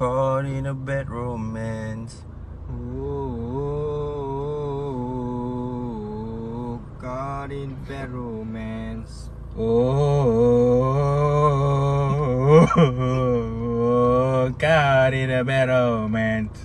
Caught in a bad romance. Oh, God in bad romance. Oh, caught in a bad romance.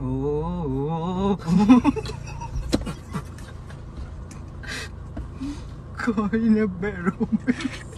おーおー恋のベロベロ